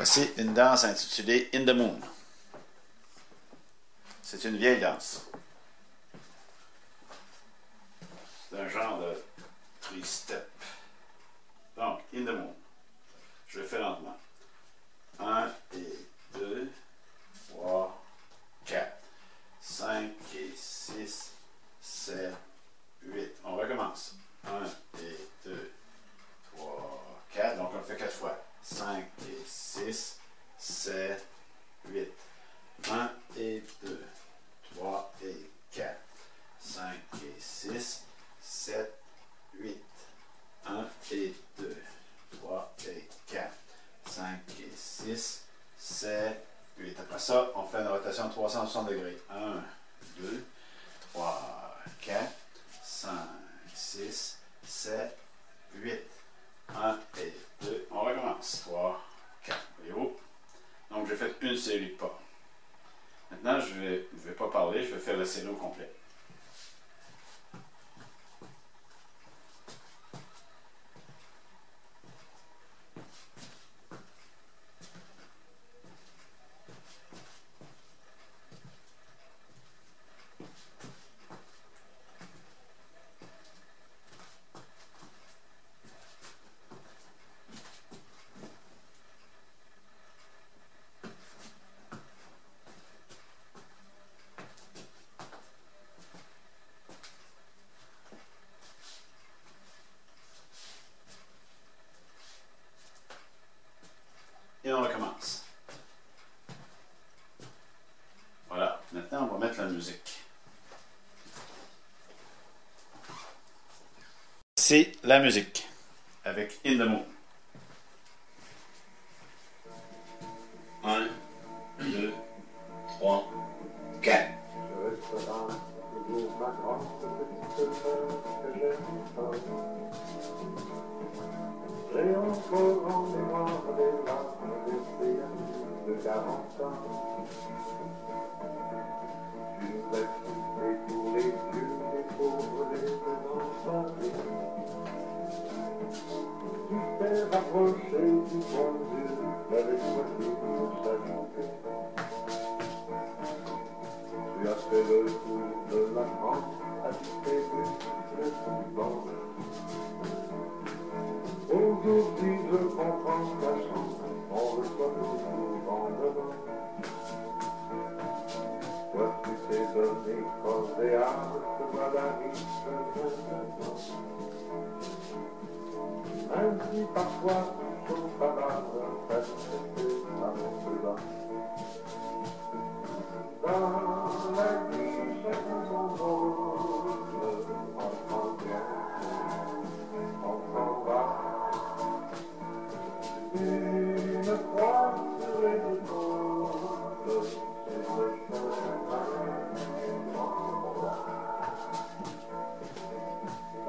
Voici une danse intitulée In the Moon. C'est une vieille danse. C'est un genre de three step. Donc, In the Moon. Je le fais lentement. 7, 8. Après ça, on fait une rotation de 360 degrés. 1, 2, 3, 4, 5, 6, 7, 8. 1 et 2. On recommence. 3, 4. Voyez-vous? Donc, j'ai fait une série de pas. Maintenant, je ne vais, vais pas parler, je vais faire la série au complet. Et on recommence. Voilà. Maintenant, on va mettre la musique. C'est la musique avec In the Moon. 1, 2, 3, 4. Je resterai toujours ma grande petite sœur que j'aime tant. J'ai encore en mémoire des fait le tour de la France, habité le bon. Aujourd'hui, maintenant. Ainsi, parfois,